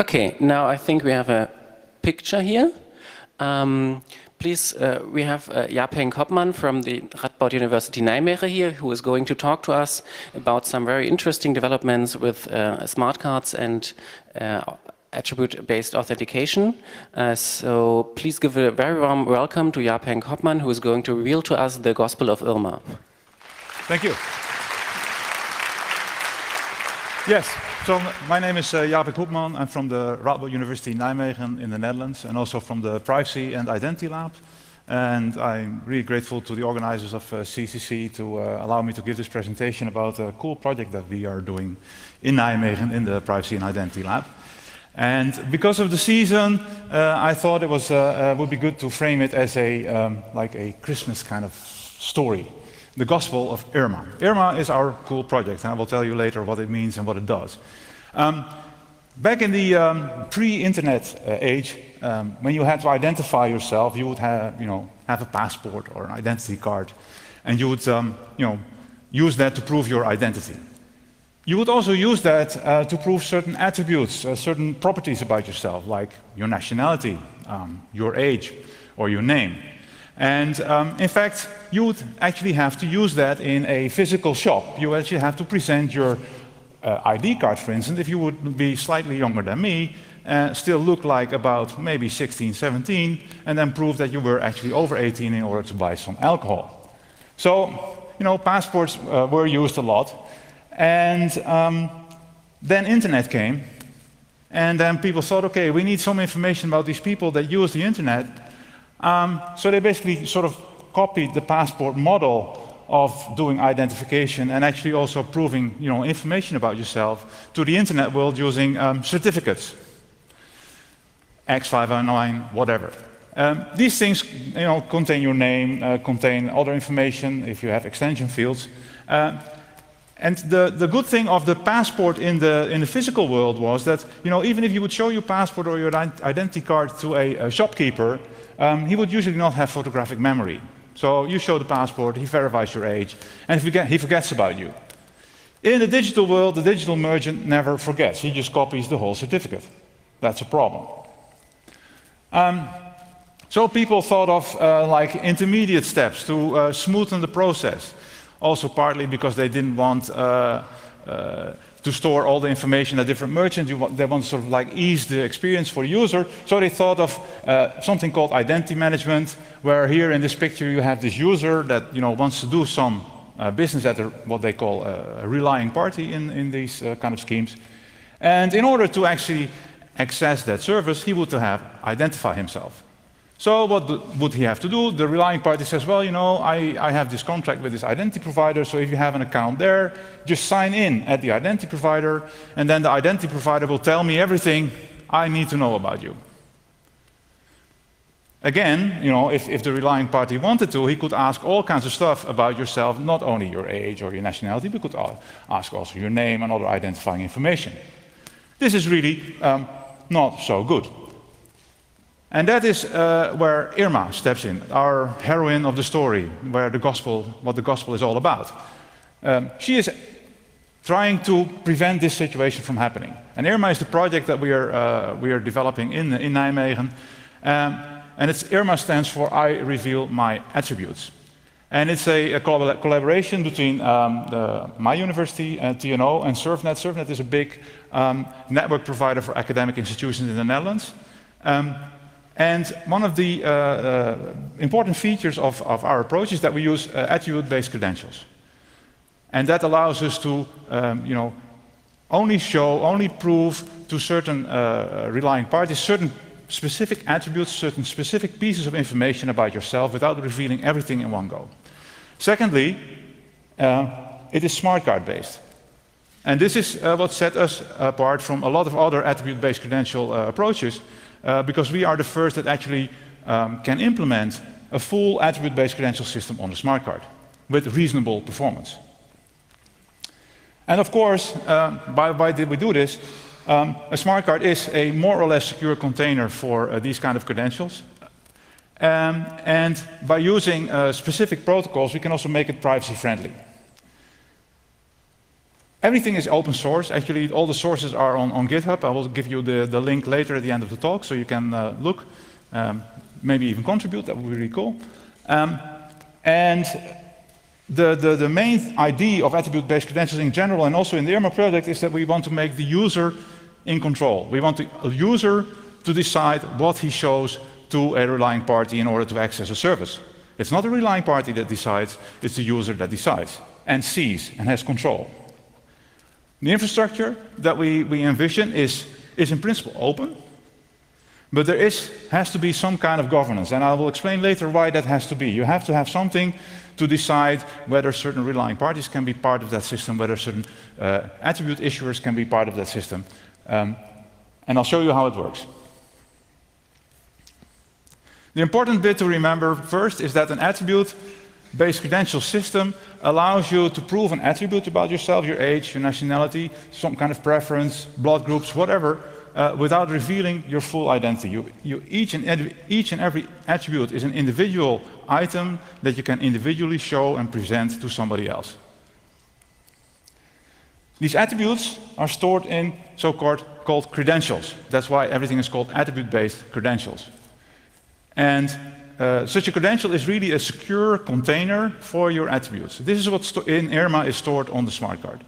Okay, now I think we have a picture here. Um, please, uh, we have uh, Jaap-Henk Hoepman from the Radboud University Nijmegen here, who is going to talk to us about some very interesting developments with uh, smart cards and uh, attribute-based authentication. Uh, so please give a very warm welcome to Jaap-Henk Hoepman, who is going to reveal to us the Gospel of Irma. Thank you. Yes, so my name is uh, Jaap Hoepman. I'm from the Radboud University in Nijmegen in the Netherlands and also from the Privacy and Identity Lab. And I'm really grateful to the organizers of uh, CCC to uh, allow me to give this presentation about a cool project that we are doing in Nijmegen in the Privacy and Identity Lab. And because of the season, uh, I thought it was, uh, uh, would be good to frame it as a, um, like a Christmas kind of story the Gospel of Irma. Irma is our cool project, and I will tell you later what it means and what it does. Um, back in the um, pre-internet uh, age, um, when you had to identify yourself, you would have, you know, have a passport or an identity card, and you would, um, you know, use that to prove your identity. You would also use that uh, to prove certain attributes, uh, certain properties about yourself, like your nationality, um, your age, or your name. And um, in fact, you would actually have to use that in a physical shop. You actually have to present your uh, ID card, for instance, if you would be slightly younger than me, uh, still look like about maybe 16, 17, and then prove that you were actually over 18 in order to buy some alcohol. So, you know, passports uh, were used a lot. And um, then internet came, and then people thought, okay, we need some information about these people that use the internet, um, so they basically sort of copied the passport model of doing identification and actually also proving you know, information about yourself to the internet world using um, certificates. X509, whatever. Um, these things you know, contain your name, uh, contain other information if you have extension fields. Uh, and the, the good thing of the passport in the, in the physical world was that you know, even if you would show your passport or your identity card to a, a shopkeeper, um, he would usually not have photographic memory. So you show the passport, he verifies your age, and he, forgets about you. In the digital world, the digital merchant never forgets. He just copies the whole certificate. That's a problem. Um, so people thought of uh, like intermediate steps to uh, smoothen the process. Also partly because they didn't want uh, uh to store all the information at different merchants. they want to sort of like ease the experience for the user. So they thought of uh, something called identity management, where here in this picture you have this user that you know wants to do some uh, business at a, what they call a, a relying party in, in these uh, kind of schemes. And in order to actually access that service, he would to have identify himself. So what would he have to do? The relying party says, well, you know, I, I have this contract with this identity provider, so if you have an account there, just sign in at the identity provider, and then the identity provider will tell me everything I need to know about you. Again, you know, if, if the relying party wanted to, he could ask all kinds of stuff about yourself, not only your age or your nationality, but could ask also your name and other identifying information. This is really um, not so good. And that is uh, where Irma steps in, our heroine of the story, where the gospel, what the gospel is all about. Um, she is trying to prevent this situation from happening. And Irma is the project that we are, uh, we are developing in, in Nijmegen. Um, and it's, Irma stands for I Reveal My Attributes. And it's a, a collaboration between um, the, my university, and TNO, and SURFnet. SURFnet is a big um, network provider for academic institutions in the Netherlands. And one of the uh, uh, important features of, of, our approach is that we use uh, attribute-based credentials. And that allows us to, um, you know, only show, only prove to certain uh, relying parties certain specific attributes, certain specific pieces of information about yourself without revealing everything in one go. Secondly, uh, it is smart card based. And this is uh, what set us apart from a lot of other attribute-based credential approaches uh, because we are the first that actually um, can implement a full attribute-based credential system on the smart card with reasonable performance. And of course, uh, why, did we do this? Um, a smart card is a more or less secure container for uh, these kind of credentials. Um, and by using uh, specific protocols, we can also make it privacy friendly. Everything is open source. Actually, all the sources are on, on GitHub. I will give you the, the link later at the end of the talk so you can uh, look, um, maybe even contribute. That would be really cool. Um, and the, the, the, main idea of attribute-based credentials in general and also in the IRMA project is that we want to make the user in control. We want the user to decide what he shows to a relying party in order to access a service. It's not a relying party that decides, it's the user that decides and sees and has control. The infrastructure that we, we envision is, is in principle open, but there is, has to be some kind of governance, and I will explain later why that has to be. You have to have something to decide whether certain relying parties can be part of that system, whether certain uh, attribute issuers can be part of that system. Um, and I'll show you how it works. The important bit to remember first is that an attribute based credential system allows you to prove an attribute about yourself, your age, your nationality, some kind of preference, blood groups, whatever, uh, without revealing your full identity. You, you, each, and each and every attribute is an individual item that you can individually show and present to somebody else. These attributes are stored in so-called called credentials. That's why everything is called attribute-based credentials. And uh, such a credential is really a secure container for your attributes. This is what in IRMA is stored on the smart card.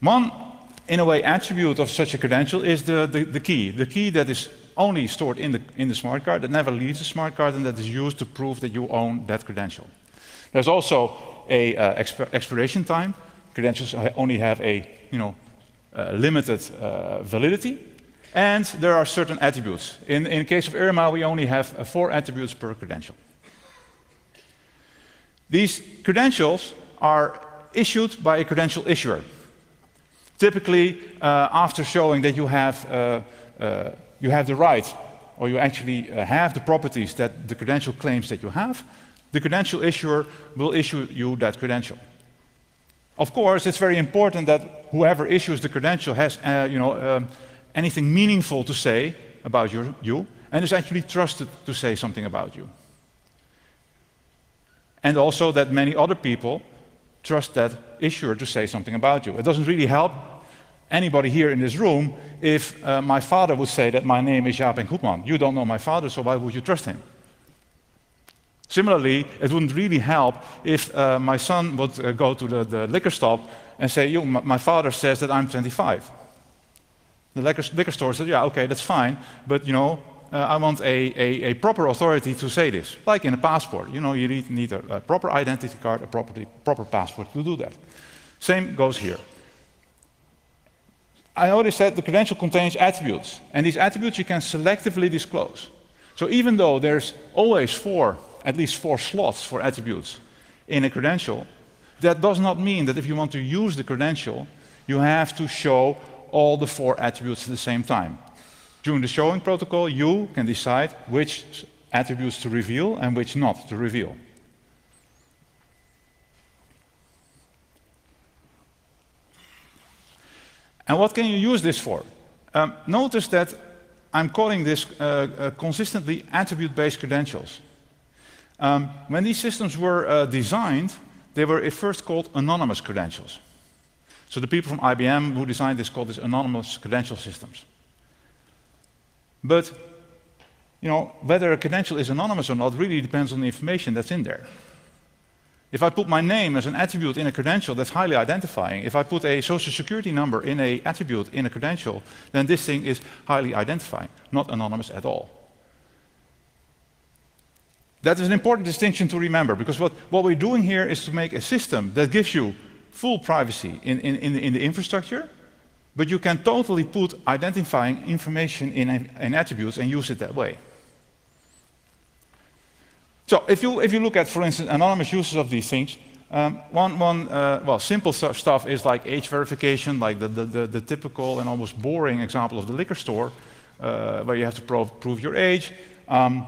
One, in a way, attribute of such a credential is the, the, the key. The key that is only stored in the, in the smart card, that never leaves the smart card, and that is used to prove that you own that credential. There's also a uh, exp expiration time. Credentials only have a you know, uh, limited uh, validity. And there are certain attributes. In, in case of IRMA, we only have uh, four attributes per credential. These credentials are issued by a credential issuer. Typically, uh, after showing that you have, uh, uh, you have the right, or you actually uh, have the properties that the credential claims that you have, the credential issuer will issue you that credential. Of course, it's very important that whoever issues the credential has, uh, you know, um, anything meaningful to say about your, you and is actually trusted to say something about you. And also that many other people trust that issuer to say something about you. It doesn't really help anybody here in this room if uh, my father would say that my name is Jaap Hoepman. You don't know my father, so why would you trust him? Similarly, it wouldn't really help if uh, my son would uh, go to the, the, liquor stop and say, you, my father says that I'm 25. The liquor, liquor store said, yeah, okay, that's fine, but you know, uh, I want a, a, a, proper authority to say this, like in a passport. You know, you need, need a, a, proper identity card, a proper, proper passport to do that. Same goes here. I noticed that the credential contains attributes, and these attributes you can selectively disclose. So even though there's always four, at least four slots for attributes in a credential, that does not mean that if you want to use the credential, you have to show all the four attributes at the same time. During the showing protocol, you can decide which attributes to reveal and which not to reveal. And what can you use this for? Um, notice that I'm calling this uh, uh, consistently attribute-based credentials. Um, when these systems were uh, designed, they were at first called anonymous credentials. So the people from IBM who designed this called this anonymous credential systems. But you know, whether a credential is anonymous or not really depends on the information that's in there. If I put my name as an attribute in a credential, that's highly identifying. If I put a social security number in a attribute in a credential, then this thing is highly identifying, not anonymous at all. That is an important distinction to remember because what, what we're doing here is to make a system that gives you full privacy in, in, in, the, in the infrastructure, but you can totally put identifying information in, in attributes and use it that way. So if you, if you look at, for instance, anonymous uses of these things, um, one, one uh, well, simple stuff is like age verification, like the, the, the, the, typical and almost boring example of the liquor store, uh, where you have to prove, prove your age. Um,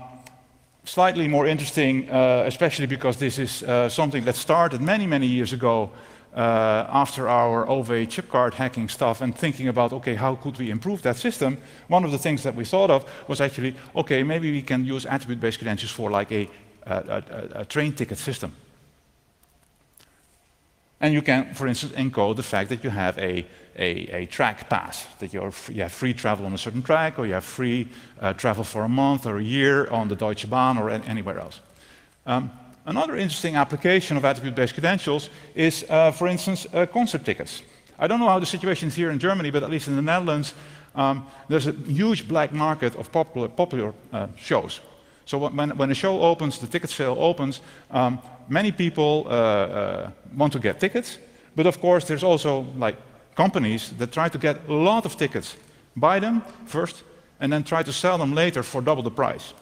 slightly more interesting, uh, especially because this is uh, something that started many, many years ago after our OV chip card hacking stuff and thinking about, okay, how could we improve that system? One of the things that we thought of was actually, okay, maybe we can use attribute-based credentials for like a, a, a, a train ticket system. And you can, for instance, encode the fact that you have a, a, a track pass, that you have free travel on a certain track, or you have free uh, travel for a month or a year on the Deutsche Bahn or anywhere else. Um, another interesting application of attribute-based credentials is, uh, for instance, uh, concert tickets. I don't know how the situation is here in Germany, but at least in the Netherlands, um, there's a huge black market of popular, popular uh, shows. So when, when a show opens, the ticket sale opens, um, many people uh, uh, want to get tickets, but of course there's also like companies that try to get a lot of tickets, buy them first, and then try to sell them later for double the price.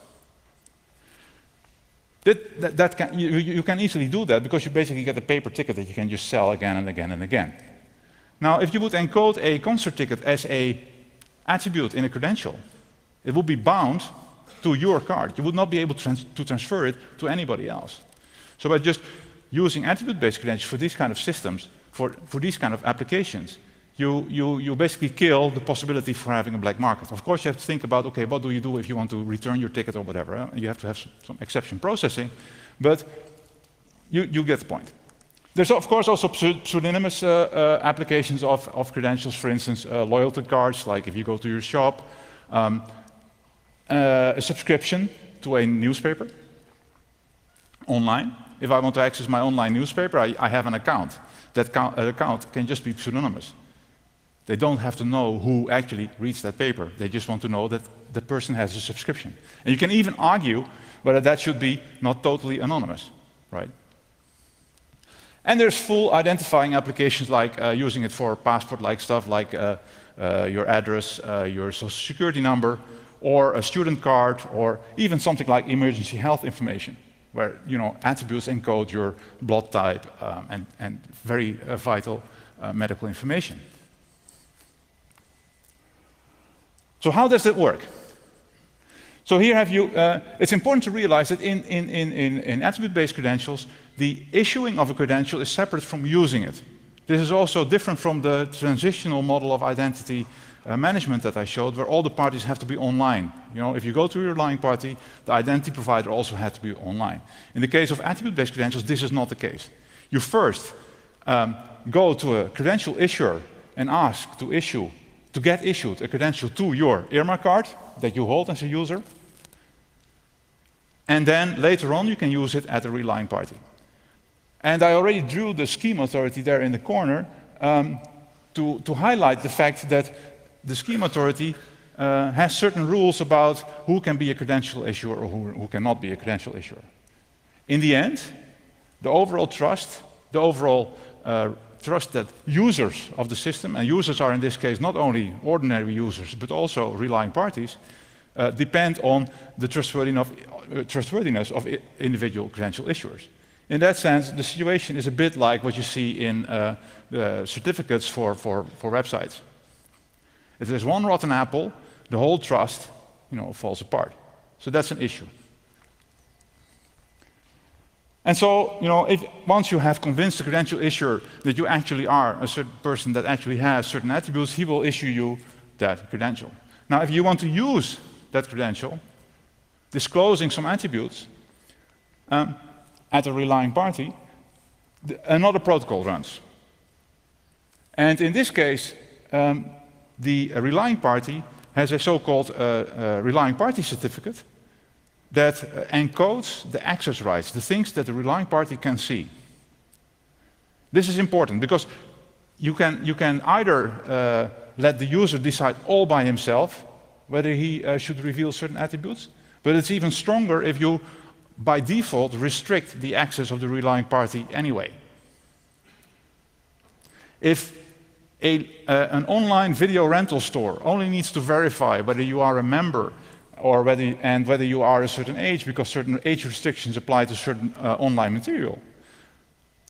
That, that, that can, you, you, can easily do that because you basically get a paper ticket that you can just sell again and again and again. Now, if you would encode a concert ticket as a attribute in a credential, it would be bound to your card. You would not be able to, trans to transfer it to anybody else. So by just using attribute-based credentials for these kind of systems, for, for these kind of applications, you, you, you basically kill the possibility for having a black market. Of course, you have to think about, okay, what do you do if you want to return your ticket or whatever? You have to have some, some exception processing, but you, you get the point. There's, of course, also pseudonymous uh, uh, applications of, of, credentials, for instance, uh, loyalty cards, like if you go to your shop, um, uh, a subscription to a newspaper online. If I want to access my online newspaper, I, I have an account. That uh, account can just be pseudonymous. They don't have to know who actually reads that paper. They just want to know that the person has a subscription. And you can even argue whether that should be not totally anonymous, right? And there's full identifying applications like uh, using it for passport-like stuff like uh, uh, your address, uh, your social security number, or a student card, or even something like emergency health information, where you know attributes encode your blood type um, and, and, very uh, vital uh, medical information. So how does it work? So here have you, it's important to realize that in, in, in, in attribute-based credentials, the issuing of a credential is separate from using it. This is also different from the transitional model of identity uh, management that I showed, where all the parties have to be online. You know, if you go to your line party, the identity provider also had to be online. In the case of attribute-based credentials, this is not the case. You first um, go to a credential issuer and ask to issue, to get issued a credential to your IRMA card that you hold as a user. And then later on, you can use it at a relying party. And I already drew the scheme authority there in the corner um, to, to highlight the fact that the scheme authority uh, has certain rules about who can be a credential issuer or who, who cannot be a credential issuer. In the end, the overall trust, the overall uh, trust that users of the system, and users are in this case not only ordinary users, but also relying parties, uh, depend on the trustworthiness of, uh, trustworthiness of individual credential issuers. In that sense, the situation is a bit like what you see in uh, the certificates for, for, for websites. If there's one rotten apple, the whole trust you know, falls apart. So that's an issue. And so, you know, if, once you have convinced the credential issuer that you actually are a certain person that actually has certain attributes, he will issue you that credential. Now, if you want to use that credential, disclosing some attributes, um, at a relying party, another protocol runs. And in this case, um, the relying party has a so-called uh, uh, relying party certificate that uh, encodes the access rights, the things that the relying party can see. This is important because you can, you can either uh, let the user decide all by himself whether he uh, should reveal certain attributes, but it's even stronger if you by default restrict the access of the relying party anyway. If a, uh, an online video rental store only needs to verify whether you are a member or whether, and whether you are a certain age because certain age restrictions apply to certain uh, online material,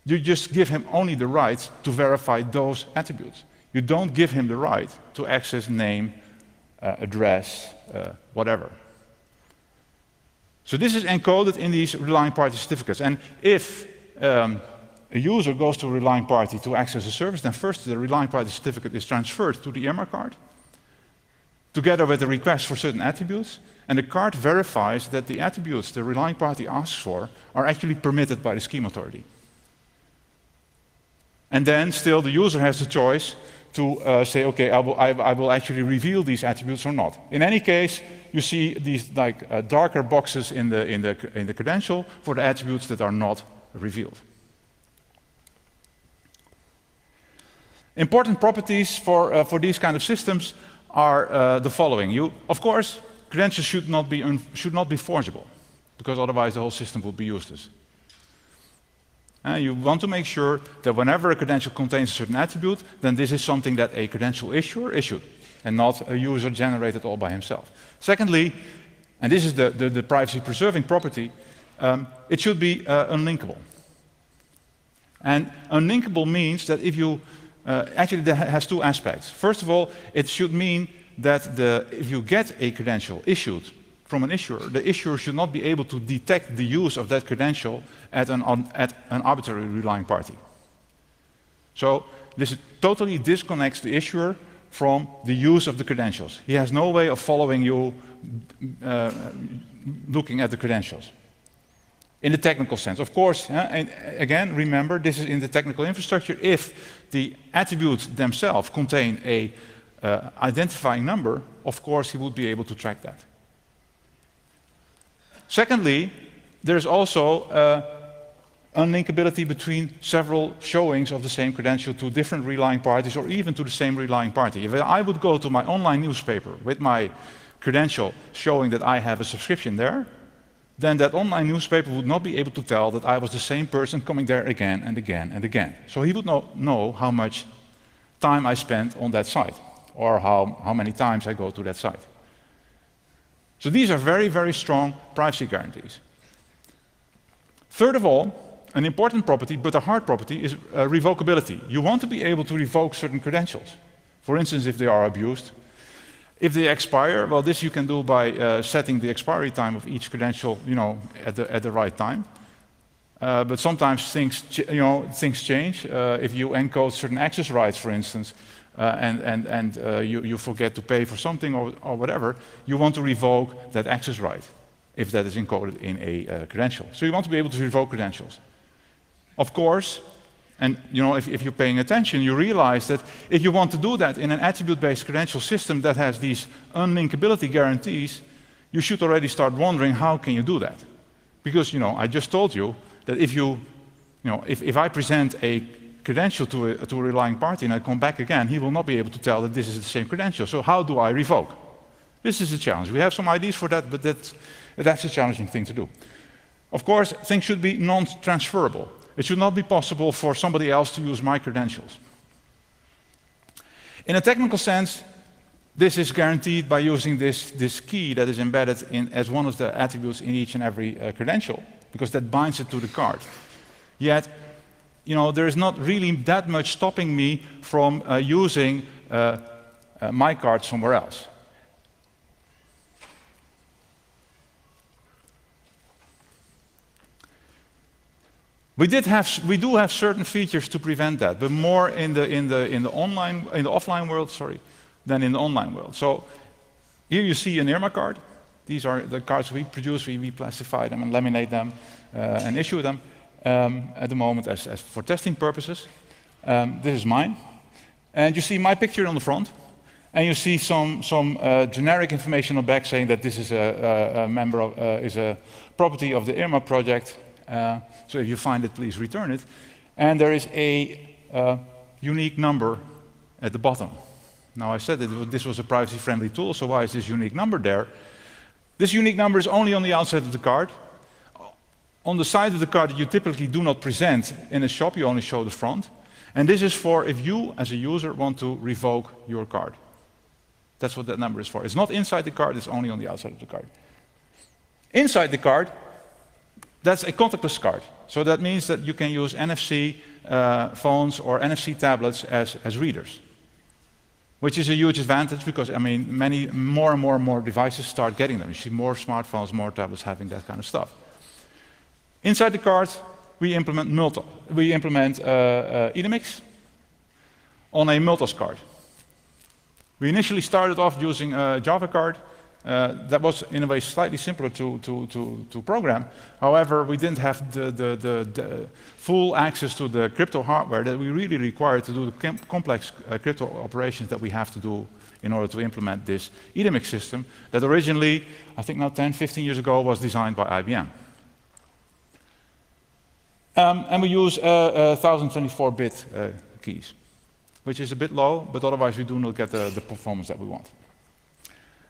you just give him only the right to verify those attributes. You don't give him the right to access name, uh, address, uh, whatever. So this is encoded in these relying party certificates. And if um, a user goes to a relying party to access a service, then first the relying party certificate is transferred to the IRMA card, together with the request for certain attributes, and the card verifies that the attributes the relying party asks for are actually permitted by the scheme authority. And then still the user has the choice to uh, say, okay, I will, I, I, will actually reveal these attributes or not. In any case, you see these like uh, darker boxes in the, in, the, in the credential for the attributes that are not revealed. Important properties for, uh, for these kind of systems are uh, the following. You, of course, credentials should not, be should not be forgeable, because otherwise the whole system would be useless. And you want to make sure that whenever a credential contains a certain attribute, then this is something that a credential issuer issued, and not a user generated all by himself. Secondly, and this is the, the, the privacy-preserving property, um, it should be uh, unlinkable. And unlinkable means that if you uh, actually that has two aspects. First of all, it should mean that the, if you get a credential issued from an issuer, the issuer should not be able to detect the use of that credential at an, at an arbitrary relying party. So this totally disconnects the issuer from the use of the credentials. He has no way of following you uh, looking at the credentials. In the technical sense, of course, and again, remember, this is in the technical infrastructure. If the attributes themselves contain a uh, identifying number, of course he would be able to track that. Secondly, there's also uh, unlinkability between several showings of the same credential to different relying parties or even to the same relying party. If I would go to my online newspaper with my credential showing that I have a subscription there, then that online newspaper would not be able to tell that I was the same person coming there again and again and again. So he would not know how much time I spent on that site or how, how many times I go to that site. So these are very, very strong privacy guarantees. Third of all, an important property, but a hard property, is uh, revocability. You want to be able to revoke certain credentials. For instance, if they are abused, if they expire, well, this you can do by uh, setting the expiry time of each credential, you know, at the, at the right time. Uh, but sometimes things, you know, things change. Uh, if you encode certain access rights, for instance, uh, and, and, and uh, you, you forget to pay for something or, or whatever, you want to revoke that access right if that is encoded in a uh, credential. So you want to be able to revoke credentials. Of course, and you know, if, if, you're paying attention, you realize that if you want to do that in an attribute-based credential system that has these unlinkability guarantees, you should already start wondering how can you do that? Because you know, I just told you that if you, you know, if, if I present a credential to a, to a relying party and I come back again, he will not be able to tell that this is the same credential. So how do I revoke? This is a challenge. We have some ideas for that, but that's, that's a challenging thing to do. Of course, things should be non-transferable. It should not be possible for somebody else to use my credentials. In a technical sense, this is guaranteed by using this, this key that is embedded in, as one of the attributes in each and every uh, credential, because that binds it to the card. Yet, you know, there is not really that much stopping me from uh, using uh, uh my card somewhere else. We, did have, we do have certain features to prevent that, but more in the, in the, in the, online, in the offline world sorry, than in the online world. So here you see an IRMA card. These are the cards we produce. We, we plastify them and laminate them uh, and issue them um, at the moment as, as for testing purposes. Um, this is mine. And you see my picture on the front. And you see some, some uh, generic information on the back saying that this is a, a, a member of, uh, is a property of the IRMA project uh, so if you find it, please return it. And there is a uh, unique number at the bottom. Now, I said that this was a privacy-friendly tool, so why is this unique number there? This unique number is only on the outside of the card. On the side of the card, that you typically do not present in a shop, you only show the front. And this is for if you, as a user, want to revoke your card. That's what that number is for. It's not inside the card, it's only on the outside of the card. Inside the card, that's a contactless card. So that means that you can use NFC uh, phones or NFC tablets as, as readers, which is a huge advantage because, I mean, many more and more and more devices start getting them. You see more smartphones, more tablets having that kind of stuff. Inside the card, we implement MULTOS. We implement uh, uh, on a MULTOS card. We initially started off using a Java card, Uh, that was, in a way, slightly simpler to, to, to, to program. However, we didn't have the, the, the, the, full access to the crypto hardware that we really require to do the complex uh, crypto operations that we have to do in order to implement this Idemix system that originally, I think now 10, 15 years ago, was designed by IBM. Um, and we use 1024-bit uh, uh, keys, which is a bit low, but otherwise we do not get the, the performance that we want.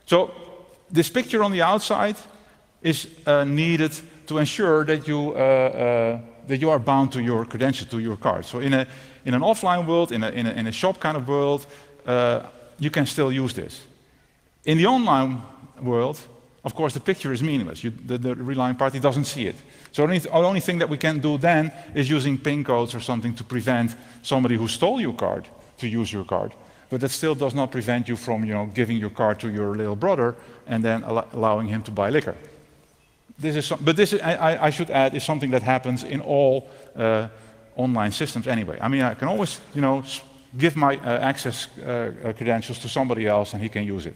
So this picture on the outside is uh, needed to ensure that you, uh, uh, that you are bound to your credentials, to your card. So in, a, in an offline world, in a, in a, in a shop kind of world, uh, you can still use this. In the online world, of course, the picture is meaningless. You, the, the relying party doesn't see it. So the only thing that we can do then is using PIN codes or something to prevent somebody who stole your card to use your card. But that still does not prevent you from you know, giving your card to your little brother and then al allowing him to buy liquor. This is some, but this, is, I, I, should add, is something that happens in all uh, online systems anyway. I mean, I can always, you know, give my uh, access uh, uh, credentials to somebody else and he can use it.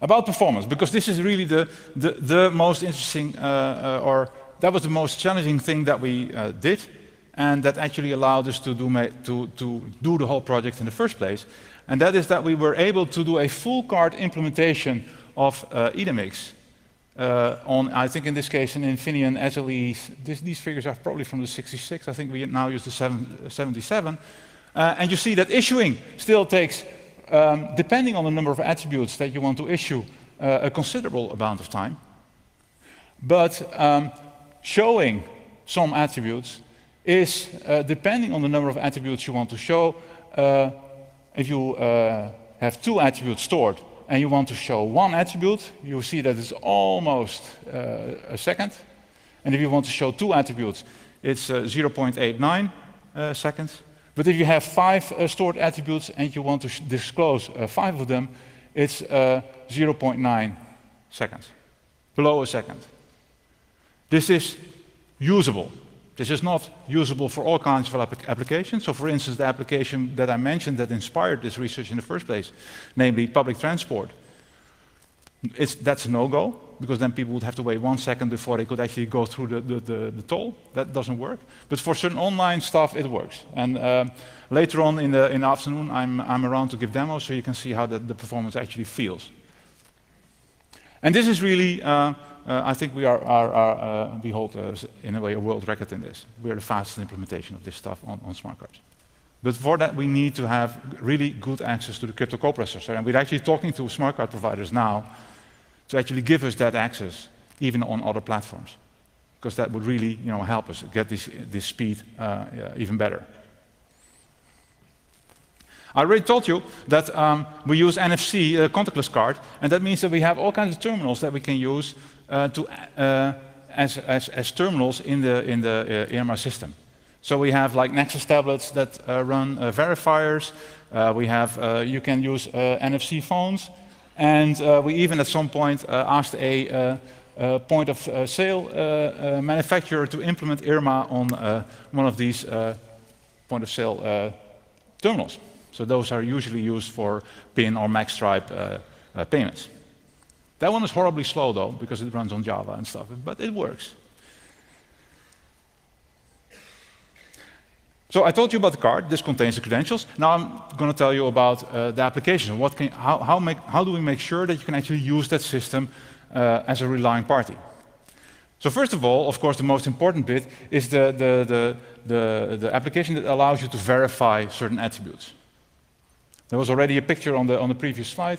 About performance, because this is really the, the, the most interesting, uh, uh, or that was the most challenging thing that we did, and that actually allowed us to do, to, to do the whole project in the first place. And that is that we were able to do a full card implementation of uh, uh, on, I think in this case, an Infineon SLE. This, these figures are probably from the 66. I think we now use the 7, 77. Uh, and you see that issuing still takes, um, depending on the number of attributes that you want to issue, uh, a considerable amount of time. But um, showing some attributes is, uh, depending on the number of attributes you want to show, uh, if you uh, have two attributes stored, and you want to show one attribute, you see that it's almost uh, a second. And if you want to show two attributes, it's uh, 0.89 uh, seconds. But if you have five stored attributes and you want to disclose five of them, it's uh, 0.9 seconds, below a second. This is usable. This is not usable for all kinds of applications. So for instance, the application that I mentioned that inspired this research in the first place, namely public transport, that's a no-go, because then people would have to wait one second before they could actually go through the, the, the, the toll. That doesn't work. But for certain online stuff, it works. And uh, later on in the, in the afternoon, I'm, I'm around to give demos so you can see how the, the performance actually feels. And this is really uh, I think we are, are, are uh, we hold, uh, in a way, a world record in this. We are the fastest implementation of this stuff on, on smart cards. But for that, we need to have really good access to the crypto coprocessor. And we're actually talking to smart card providers now to actually give us that access, even on other platforms. Because that would really you know, help us get this, this speed uh, even better. I already told you that um, we use NFC, a contactless card, and that means that we have all kinds of terminals that we can use uh, Uh, to, uh, uh, as, as, as, terminals in the, in the uh, IRMA system. So we have like Nexus tablets that uh, run verifiers. we have, you can use NFC phones. And we even at some point asked a uh, point of uh, sale uh, manufacturer to implement IRMA on one of these point of sale terminals. So those are usually used for PIN or magstripe payments. That one is horribly slow though, because it runs on Java and stuff, but it works. So I told you about the card. This contains the credentials. Now I'm going to tell you about uh, the application. What can, how, how, make, how, do we make sure that you can actually use that system uh, as a relying party? So first of all, of course, the most important bit is the, the, the, the, the application that allows you to verify certain attributes. There was already a picture on the, on the previous slide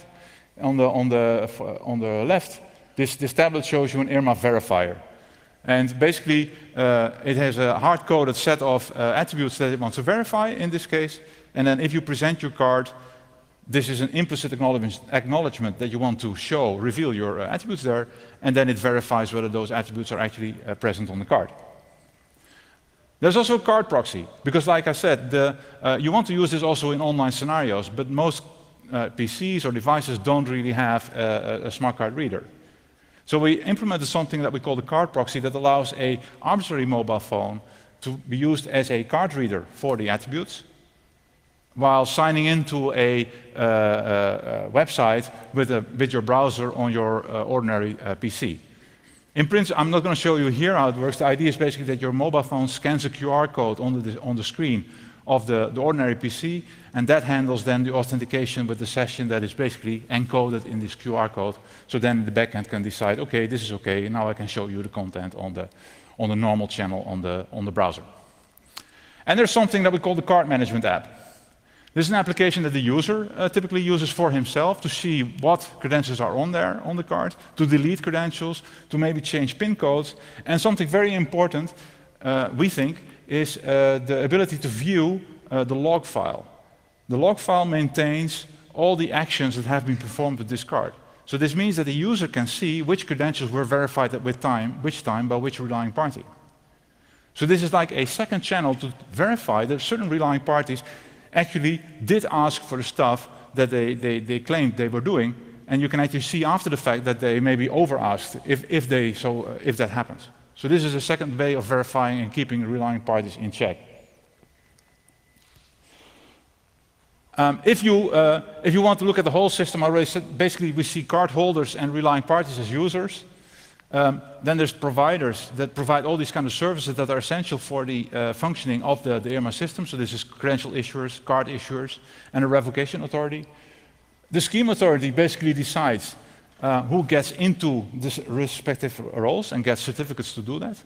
on the, on the, on the left, this, this tablet shows you an IRMA verifier. And basically, uh, it has a hard-coded set of uh, attributes that it wants to verify in this case. And then if you present your card, this is an implicit acknowledgement that you want to show, reveal your uh, attributes there, and then it verifies whether those attributes are actually uh, present on the card. There's also a card proxy, because like I said, the, uh, you want to use this also in online scenarios, but most uh, PCs or devices don't really have a, a, smart card reader. So we implemented something that we call the card proxy that allows a arbitrary mobile phone to be used as a card reader for the attributes while signing into a, uh, uh, website with, a, with, your browser on your uh, ordinary uh, PC. In principle, I'm not going to show you here how it works. The idea is basically that your mobile phone scans a QR code on the, on the screen of the, the ordinary PC, and that handles then the authentication with the session that is basically encoded in this QR code. So then the backend can decide, okay, this is okay, now I can show you the content on the, on the normal channel on the, on the browser. And there's something that we call the card management app. This is an application that the user uh, typically uses for himself to see what credentials are on there on the card, to delete credentials, to maybe change PIN codes, and something very important, uh, we think, is uh, the ability to view uh, the log file. The log file maintains all the actions that have been performed with this card. So this means that the user can see which credentials were verified at which time, which time by which relying party. So this is like a second channel to verify that certain relying parties actually did ask for the stuff that they, they, they claimed they were doing, and you can actually see after the fact that they maybe over-asked if, if, they, so, uh, if that happens. So this is a second way of verifying and keeping relying parties in check. Um, if, you, uh, if you want to look at the whole system, I already said basically we see cardholders and relying parties as users. Um, then there's providers that provide all these kind of services that are essential for the uh, functioning of the, the IRMA system. So this is credential issuers, card issuers, and a revocation authority. The scheme authority basically decides uh, who gets into the respective roles and gets certificates to do that.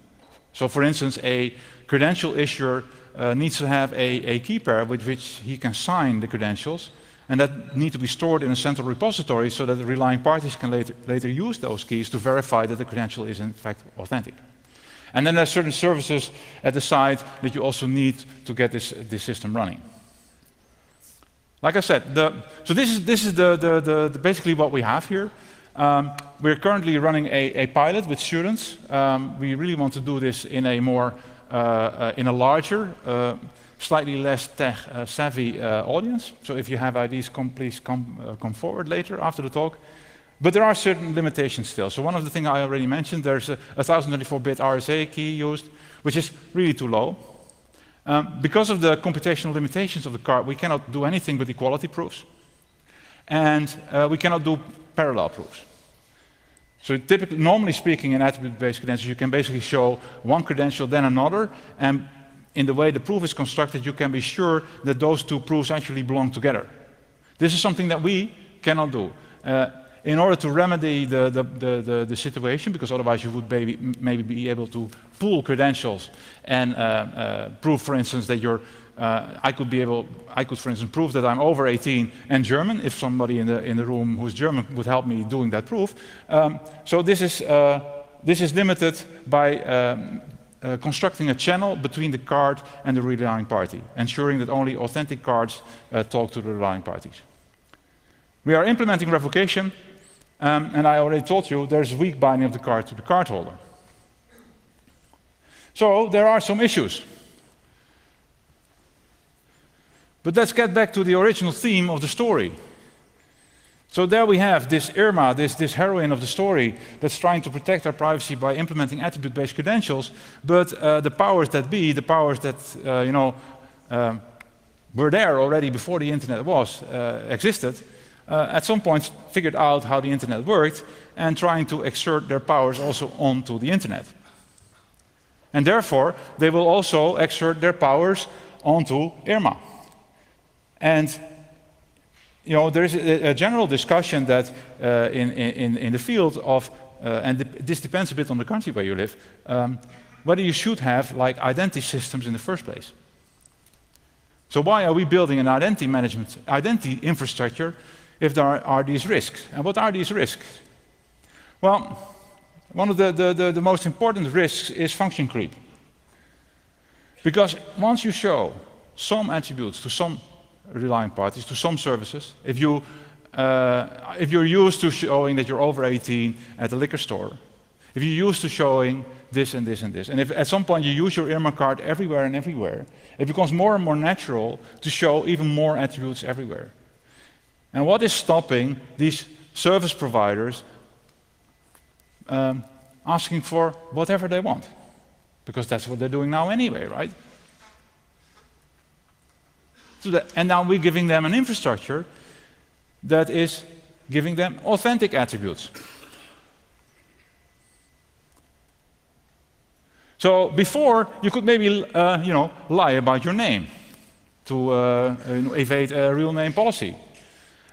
So for instance, a credential issuer uh, needs to have a, a key pair with which he can sign the credentials, and that need to be stored in a central repository so that the relying parties can later, later use those keys to verify that the credential is in fact authentic. And then there are certain services at the side that you also need to get this, this system running. Like I said, the, so this is, this is the, the, basically what we have here. Um, we're currently running a, a, pilot with students. Um, we really want to do this in a more, in a larger, uh, slightly less tech-savvy uh, uh, audience. So if you have ideas, come, please come, uh, come forward later after the talk. But there are certain limitations still. So one of the things I already mentioned, there's a 1024-bit RSA key used, which is really too low. Um, because of the computational limitations of the card, we cannot do anything with equality proofs. And uh, we cannot do parallel proofs. So typically, normally speaking, in attribute-based credentials, you can basically show one credential, then another, and in the way the proof is constructed, you can be sure that those two proofs actually belong together. This is something that we cannot do. Uh, in order to remedy the, the, the, the, situation, because otherwise you would maybe, maybe be able to pool credentials and uh, uh, prove, for instance, that you're, uh, I could be able, I could, for instance, prove that I'm over 18 and German, if somebody in the, in the room who's German would help me doing that proof. Um, so this is, uh, this is limited by um, uh, constructing a channel between the card and the relying party, ensuring that only authentic cards uh, talk to the relying parties. We are implementing revocation, um, and I already told you there's weak binding of the card to the cardholder. So there are some issues. But let's get back to the original theme of the story. So there we have this Irma, this, this heroine of the story, that's trying to protect our privacy by implementing attribute-based credentials. But uh, the powers that be, the powers that uh, you know um, were there already before the internet was uh, existed, uh, at some point figured out how the internet worked and trying to exert their powers also onto the internet. And therefore, they will also exert their powers onto Irma. And you know, there's a, a general discussion that uh, in, in, in the field of, uh, and this depends a bit on the country where you live, um, whether you should have like identity systems in the first place. So why are we building an identity management, identity infrastructure if there are, are these risks? And what are these risks? Well, one of the, the, the, the most important risks is function creep. Because once you show some attributes to some relying parties to some services. If, you, uh, if you're used to showing that you're over 18 at the liquor store, if you're used to showing this and this and this, and if at some point you use your IRMA card everywhere and everywhere, it becomes more and more natural to show even more attributes everywhere. And what is stopping these service providers um, asking for whatever they want? Because that's what they're doing now anyway, right? The, and now we're giving them an infrastructure that is giving them authentic attributes. So before, you could maybe uh, you know, lie about your name to uh, evade a real name policy.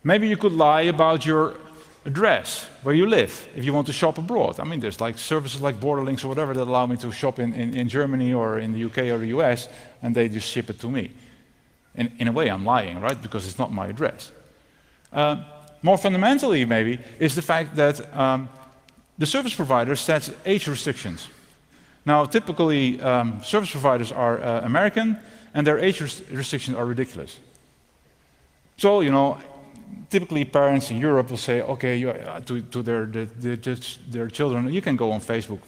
Maybe you could lie about your address, where you live, if you want to shop abroad. I mean, there's like services like Borderlinx or whatever that allow me to shop in, in, in Germany or in the UK or the US, and they just ship it to me. In, in a way, I'm lying, right? Because it's not my address. Uh, more fundamentally, maybe, is the fact that um, the service provider sets age restrictions. Now, typically, um, service providers are uh, American, and their age restrictions are ridiculous. So, you know, typically parents in Europe will say, okay, you, uh, to, to their, their, their, children, you can go on Facebook.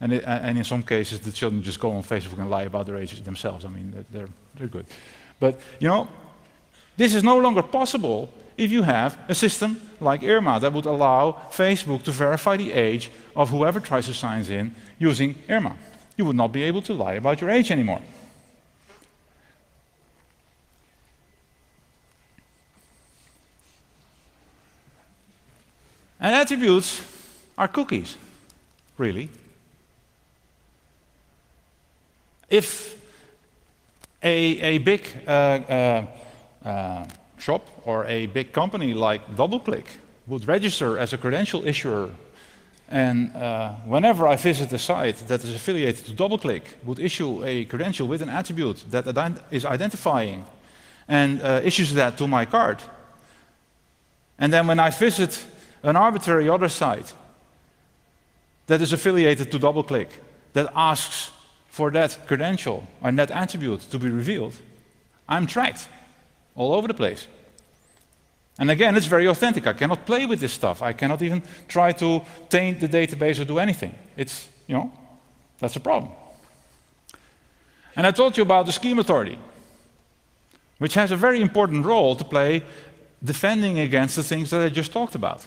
And, it, and in some cases, the children just go on Facebook and lie about their ages themselves. I mean, they're, they're good. But, you know, this is no longer possible if you have a system like IRMA that would allow Facebook to verify the age of whoever tries to sign in using IRMA. You would not be able to lie about your age anymore. And attributes are cookies, really. If a, a big uh, uh, uh, shop or a big company like DoubleClick would register as a credential issuer, and uh, whenever I visit a site that is affiliated to DoubleClick, would issue a credential with an attribute that is identifying and uh, issues that to my card. And then when I visit an arbitrary other site that is affiliated to DoubleClick that asks for that credential and that attribute to be revealed, I'm tracked all over the place. And again, it's very authentic. I cannot play with this stuff. I cannot even try to taint the database or do anything. It's, you know, that's a problem. And I told you about the scheme authority, which has a very important role to play defending against the things that I just talked about.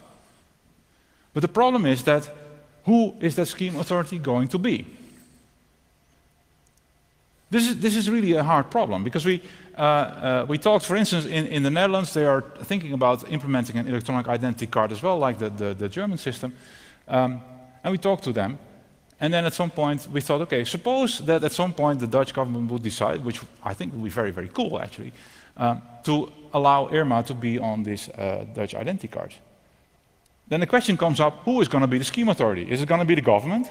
But the problem is that who is that scheme authority going to be? This is, this is really a hard problem because we, uh, uh, we talked, for instance, in, in the Netherlands, they are thinking about implementing an electronic identity card as well, like the, the, the German system. Um, and we talked to them. And then at some point, we thought, okay, suppose that at some point the Dutch government would decide, which I think would be very, very cool actually, um, to allow IRMA to be on this uh, Dutch identity card. Then the question comes up who is going to be the scheme authority? Is it going to be the government?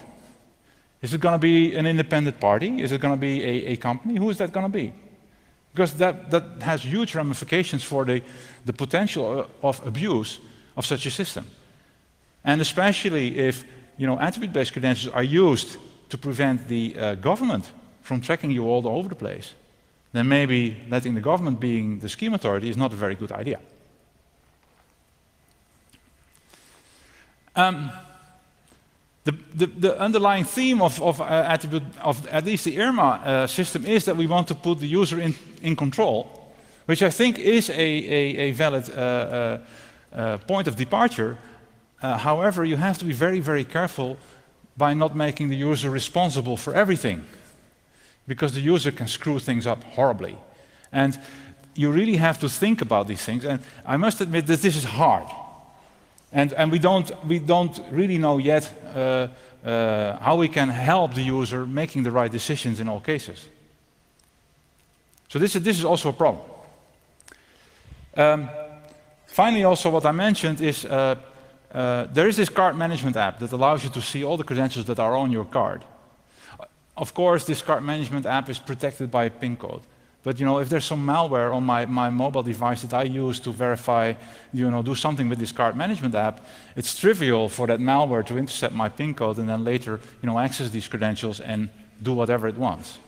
Is it going to be an independent party? Is it going to be a, a company? Who is that going to be? Because that, that has huge ramifications for the, the potential of abuse of such a system. And especially if you know, attribute-based credentials are used to prevent the uh, government from tracking you all over the place, then maybe letting the government being the scheme authority is not a very good idea. Um, the, the, the, underlying theme of, of uh, attribute of at least the IRMA uh, system is that we want to put the user in, in control, which I think is a, a, a valid uh, uh, uh point of departure. Uh, however, you have to be very, very careful by not making the user responsible for everything, because the user can screw things up horribly. And you really have to think about these things. And I must admit that this is hard. And, and we, don't, we don't really know yet uh, uh, how we can help the user making the right decisions in all cases. So this is, this is also a problem. Um, finally, also what I mentioned is uh, uh, there is this card management app that allows you to see all the credentials that are on your card. Of course, this card management app is protected by a PIN code. But you know, if there's some malware on my, my mobile device that I use to verify, you know, do something with this card management app, it's trivial for that malware to intercept my PIN code and then later, you know, access these credentials and do whatever it wants.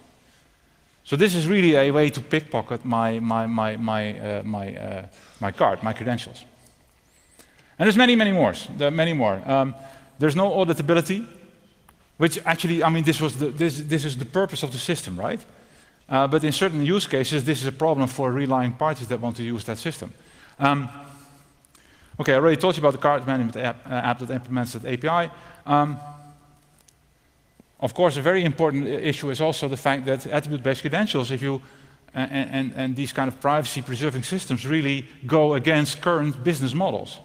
So this is really a way to pickpocket my, my, my, my, uh, my, uh, my card, my credentials. And there's many, many more. There are many more. Um, there's no auditability, which actually, I mean, this, was the, this, this is the purpose of the system, right? Uh, but in certain use cases, this is a problem for relying parties that want to use that system. Um, okay, I already told you about the card management app, uh, app that implements that API. Um, of course, a very important issue is also the fact that attribute-based credentials, if you and, and, and these kind of privacy preserving systems really go against current business models.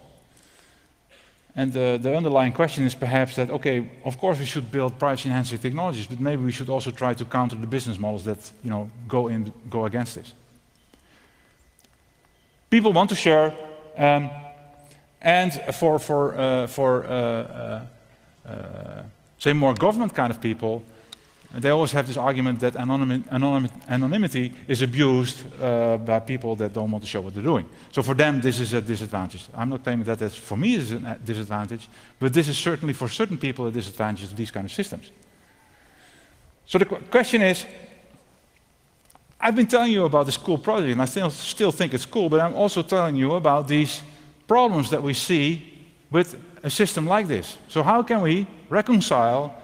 And the, the underlying question is perhaps that, okay, of course we should build privacy enhancing technologies, but maybe we should also try to counter the business models that you know, go, in, go against this. People want to share, um, and for, for, uh, for uh, uh, uh say, more government kind of people, they always have this argument that anonym, anonym, anonymity is abused uh, by people that don't want to show what they're doing. So for them, this is a disadvantage. I'm not claiming that that's for me is a disadvantage, but this is certainly for certain people a disadvantage of these kind of systems. So the qu question is, I've been telling you about this cool project, and I still, still think it's cool, but I'm also telling you about these problems that we see with a system like this. So how can we reconcile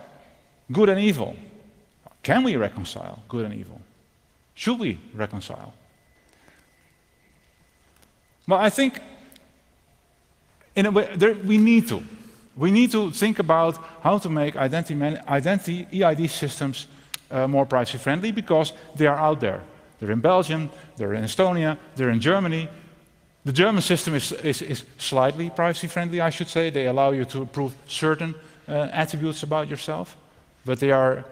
good and evil? Can we reconcile good and evil? Should we reconcile? Well, I think in a way, there, we need to. We need to think about how to make identity, identity EID systems uh, more privacy friendly because they are out there. They're in Belgium, they're in Estonia, they're in Germany. The German system is, is, is slightly privacy friendly, I should say. They allow you to approve certain uh, attributes about yourself, but they are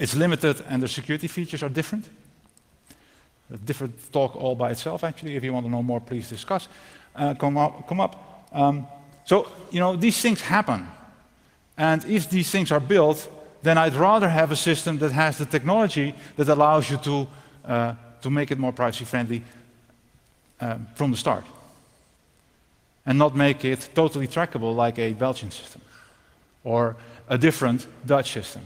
it's limited and the security features are different. A different talk all by itself, actually. If you want to know more, please discuss. Uh, come up. Come up. Um, so, you know, these things happen. And if these things are built, then I'd rather have a system that has the technology that allows you to, uh, to make it more privacy friendly uh, from the start. And not make it totally trackable like a Belgian system or a different Dutch system.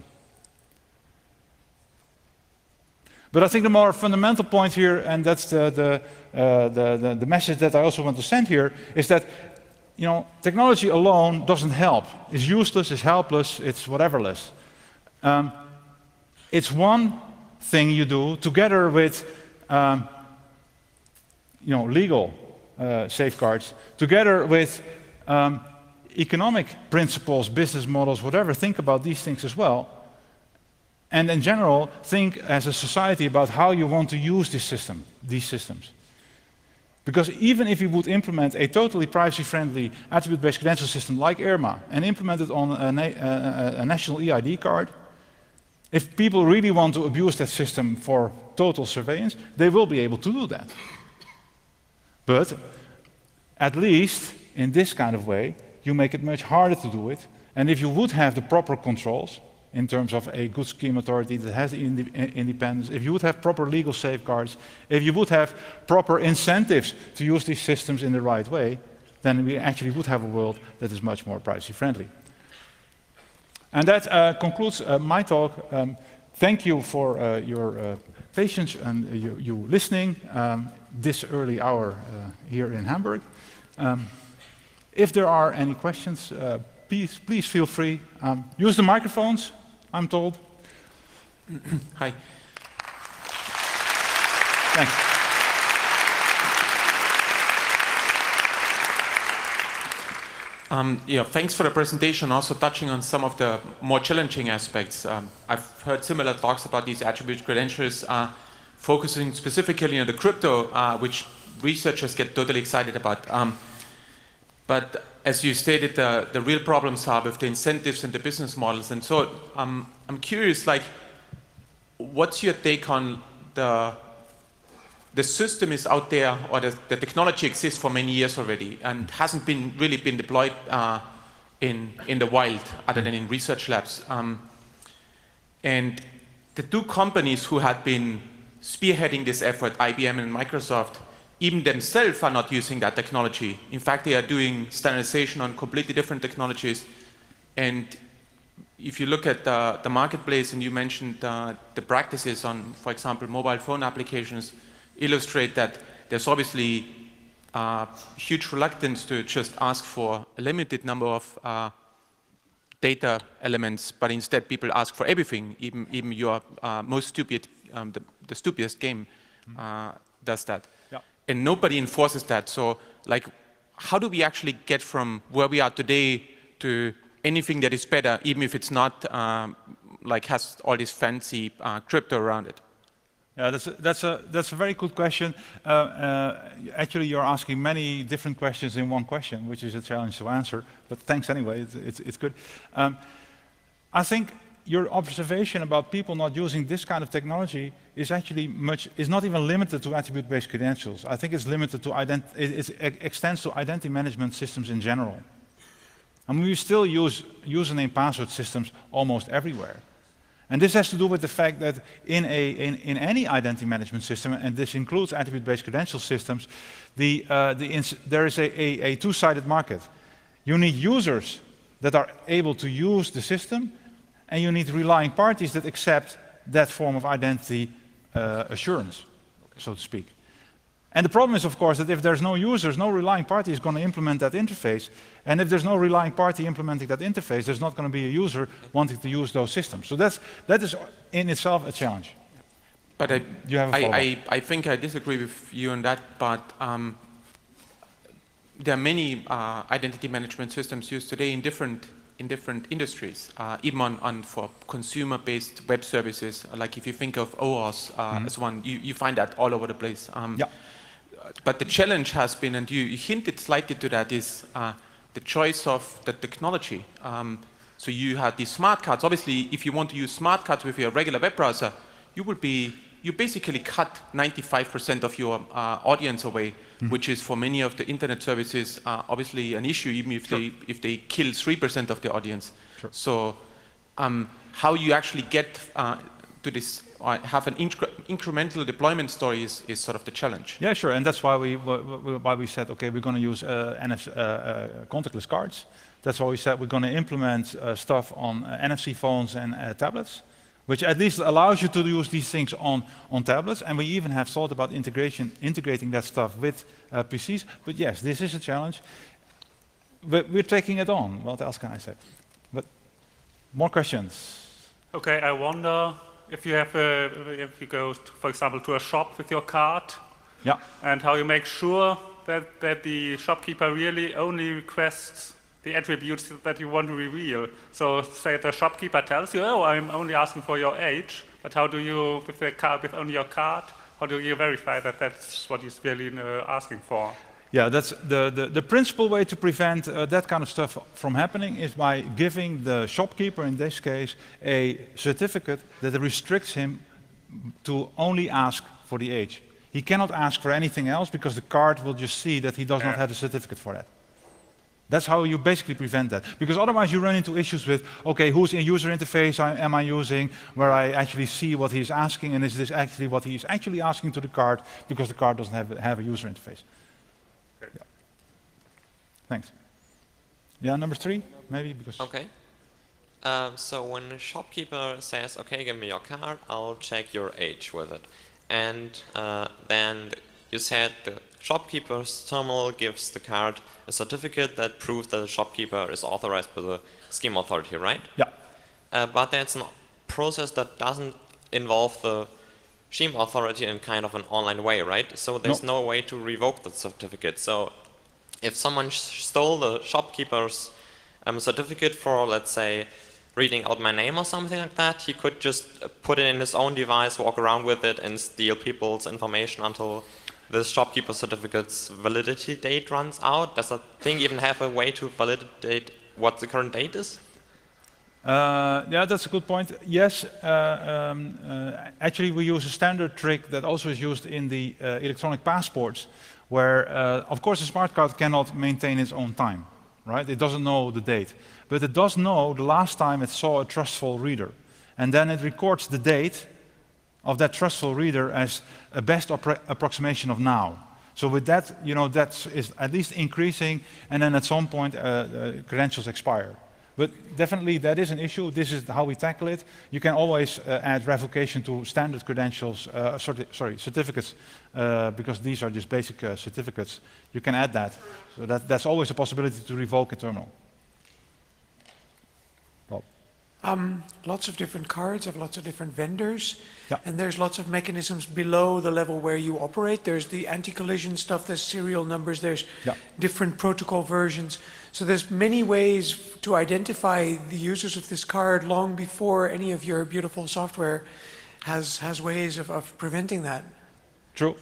But I think the more fundamental point here, and that's the, the, uh, the, the, the, message that I also want to send here, is that you know, technology alone doesn't help. It's useless, it's helpless, it's whateverless. Um, it's one thing you do together with um, you know, legal uh, safeguards, together with um, economic principles, business models, whatever, think about these things as well and in general, think as a society about how you want to use this system, these systems. Because even if you would implement a totally privacy-friendly attribute-based credential system like IRMA and implement it on a, a, a, national EID card, if people really want to abuse that system for total surveillance, they will be able to do that. But at least in this kind of way, you make it much harder to do it. And if you would have the proper controls, in terms of a good scheme authority that has independence, if you would have proper legal safeguards, if you would have proper incentives to use these systems in the right way, then we actually would have a world that is much more privacy friendly. And that uh, concludes uh, my talk. Um, thank you for uh, your uh, patience and you, you listening um, this early hour uh, here in Hamburg. Um, if there are any questions, uh, please, please feel free. Um, use the microphones. I'm told. Hi. Thanks. Um, yeah, thanks for the presentation, also touching on some of the more challenging aspects. Um, I've heard similar talks about these attribute credentials, uh, focusing specifically on the crypto, uh, which researchers get totally excited about. Um, but as you stated, the, the real problems are with the incentives and the business models. And so um, I'm curious, like, what's your take on the the system is out there, or the, the technology exists for many years already, and hasn't been really been deployed uh, in in the wild, other than in research labs. Um, and the two companies who had been spearheading this effort, IBM and Microsoft, even themselves are not using that technology. In fact, they are doing standardization on completely different technologies. And if you look at the, the marketplace and you mentioned uh, the practices on, for example, mobile phone applications, illustrate that there's obviously uh, huge reluctance to just ask for a limited number of uh, data elements, but instead people ask for everything, even, even your uh, most stupid, um, the, the, stupidest game uh, does that and nobody enforces that. So, like, how do we actually get from where we are today to anything that is better, even if it's not um, like has all this fancy uh, crypto around it? Yeah, that's a, that's a, that's a very good question. Uh, uh, actually, you're asking many different questions in one question, which is a challenge to answer, but thanks anyway, it's, it's, it's good. Um, I think your observation about people not using this kind of technology is actually much, is not even limited to attribute-based credentials. I think it's limited to, ident it, it extends to identity management systems in general. I mean, we still use username password systems almost everywhere. And this has to do with the fact that in, a, in, in any identity management system, and this includes attribute-based credential systems, the, uh, the there is a, a, a two-sided market. You need users that are able to use the system, and you need relying parties that accept that form of identity uh, assurance, so to speak. And the problem is, of course, that if there's no users, no relying party is going to implement that interface. And if there's no relying party implementing that interface, there's not going to be a user wanting to use those systems. So that's, that is in itself a challenge. But I, I, I, I, think I disagree with you on that, but um, there are many uh, identity management systems used today in different in different industries, uh, even on, on for consumer-based web services. Like if you think of OAuth uh, mm as one, you, you find that all over the place. Um, yeah. But the challenge has been, and you, you hinted slightly to that, is uh, the choice of the technology. Um, so you had these smart cards. Obviously, if you want to use smart cards with your regular web browser, you will be you basically cut 95% of your uh, audience away, mm which is for many of the internet services uh, obviously an issue, even if sure. they if they kill 3% of the audience. Sure. So um, how you actually get uh, to this uh, have an incre incremental deployment story is, is, sort of the challenge. Yeah, sure, and that's why we why we said okay, we're going to use uh, NFC, uh, uh, contactless cards. That's why we said we're going to implement uh, stuff on uh, NFC phones and tablets, which at least allows you to use these things on on tablets. And we even have thought about integration, integrating that stuff with uh, PCs. But yes, this is a challenge. But we're taking it on. What else can I say? But more questions. Okay, I wonder if you have a, if you go, to, for example, to a shop with your card, yeah. and how you make sure that, that the shopkeeper really only requests the attributes that you want to reveal. So say the shopkeeper tells you, oh, I'm only asking for your age, but how do you, with the card, with only your card, how do you verify that that's what he's really uh, asking for? Yeah, that's the, the, the principal way to prevent uh, that kind of stuff from happening is by giving the shopkeeper, in this case, a certificate that restricts him to only ask for the age. He cannot ask for anything else because the card will just see that he does not have a certificate for that. That's how you basically prevent that. Because otherwise you run into issues with, okay, who's whose user interface am I using, where I actually see what he's asking, and is this actually what he's actually asking to the card, because the card doesn't have, have a user interface. Yeah. Thanks. Yeah, number three, maybe because. Okay. Um, so when a shopkeeper says, "Okay, give me your card, I'll check your age with it," and uh, then you said the shopkeeper's terminal gives the card a certificate that proves that the shopkeeper is authorized by the scheme authority, right? Yeah. Uh, but that's a process that doesn't involve the scheme authority in kind of an online way, right? So there's no, no way to revoke the certificate. So if someone stole the shopkeeper's um, certificate for, let's say, reading out my name or something like that, he could just put it in his own device, walk around with it, and steal people's information until the shopkeeper certificate's validity date runs out. Does that thing even have a way to validate what the current date is? Uh, yeah, that's a good point. Yes, uh, um, uh, actually we use a standard trick that also is used in the uh, electronic passports where, uh, of course, a smart card cannot maintain its own time, right? It doesn't know the date. But it does know the last time it saw a trustful reader. And then it records the date of that trustful reader as a best approximation of now. So with that, you know, that is at least increasing, and then at some point, uh, uh, credentials expire. But definitely that is an issue. This is how we tackle it. You can always uh, add revocation to standard credentials, uh, sorry, certificates, uh, because these are just basic uh, certificates. You can add that. So that, that's always a possibility to revoke a terminal. Um, lots of different cards have lots of different vendors, yeah. and there's lots of mechanisms below the level where you operate. There's the anti-collision stuff, there's serial numbers, there's yeah. different protocol versions. So there's many ways to identify the users of this card long before any of your beautiful software has, has ways of, of preventing that. True.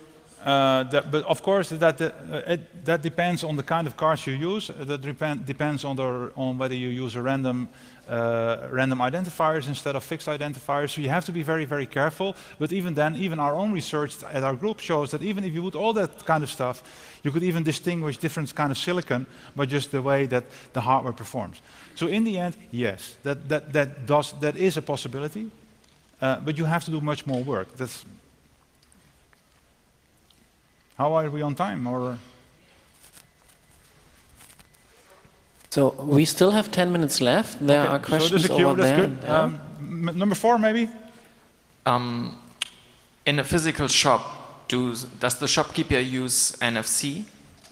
Uh, that, but of course, that, uh, it, that depends on the kind of cards you use. That depend, depends on, the, on whether you use a random, uh, random identifiers instead of fixed identifiers. So you have to be very, very careful. But even then, even our own research at our group shows that even if you put all that kind of stuff, you could even distinguish different kind of silicon by just the way that the hardware performs. So in the end, yes, that, that, that, does, that is a possibility. Uh, but you have to do much more work. That's how are we on time? Or so we still have 10 minutes left. There okay. are questions so over there. Yeah. Um, number four, maybe. Um, in a physical shop, do, does the shopkeeper use NFC,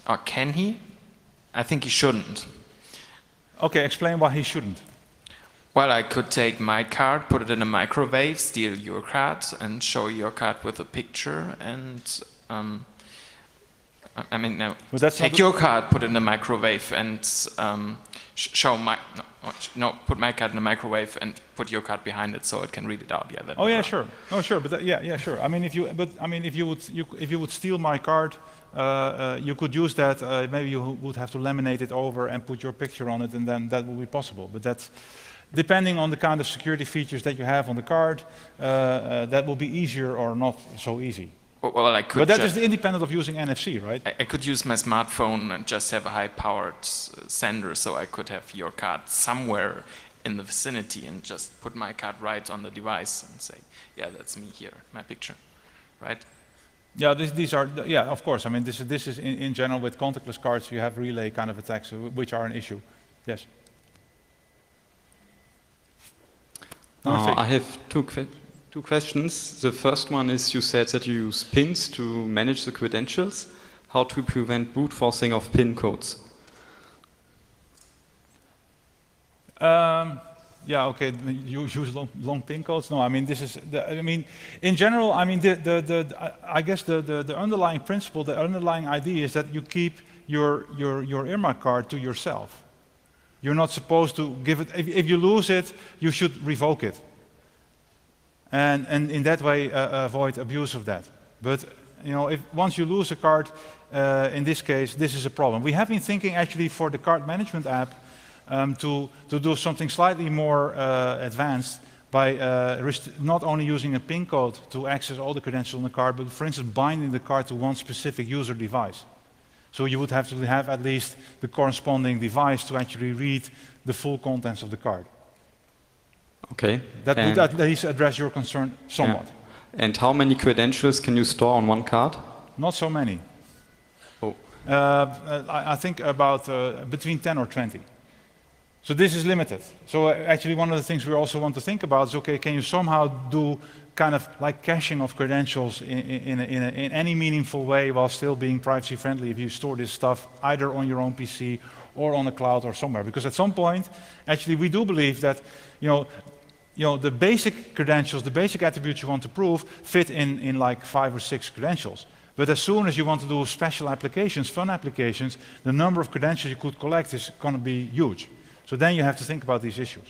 or can he? I think he shouldn't. Okay, explain why he shouldn't. Well, I could take my card, put it in a microwave, steal your card, and show your card with a picture, and um, I mean, no. take your card, put it in the microwave, and um, show my no, no, put my card in the microwave and put your card behind it so it can read it out. Yeah. oh yeah, sure. Oh sure, but that, yeah, yeah, sure. I mean, if you, but I mean, if you would, you, if you would steal my card, uh, uh, you could use that. Uh, maybe you would have to laminate it over and put your picture on it, and then that would be possible. But that's depending on the kind of security features that you have on the card. Uh, uh, that will be easier or not so easy. Well, I could. But that is independent of using NFC, right? I, I, could use my smartphone and just have a high-powered sender, so I could have your card somewhere in the vicinity and just put my card right on the device and say, "Yeah, that's me here, my picture," right? Yeah, this, these are yeah, of course. I mean, this is this is in, in general with contactless cards, you have relay kind of attacks, which are an issue. Yes. Uh, I have two questions two questions. The first one is you said that you use pins to manage the credentials. How to prevent brute forcing of pin codes? Um, yeah, okay, you use long, long, pin codes. No, I mean, this is, the, I mean, in general, I mean, the, the, the, I guess the, the, the underlying principle, the underlying idea is that you keep your, your, your IRMA card to yourself. You're not supposed to give it, if, if you lose it, you should revoke it and, and in that way uh, avoid abuse of that. But you know, if once you lose a card, uh, in this case, this is a problem. We have been thinking actually for the card management app um, to, to do something slightly more uh, advanced by uh, not only using a PIN code to access all the credentials on the card, but for instance, binding the card to one specific user device. So you would have to have at least the corresponding device to actually read the full contents of the card. Okay. That and would at least address your concern somewhat. Yeah. And how many credentials can you store on one card? Not so many. Oh. Uh, I, I, think about uh, between 10 or 20. So this is limited. So uh, actually one of the things we also want to think about is, okay, can you somehow do kind of like caching of credentials in, in, in, in any meaningful way while still being privacy friendly if you store this stuff either on your own PC or on a cloud or somewhere? Because at some point, actually we do believe that, you know, you know, the basic credentials, the basic attributes you want to prove fit in, in like five or six credentials. But as soon as you want to do special applications, fun applications, the number of credentials you could collect is going to be huge. So then you have to think about these issues.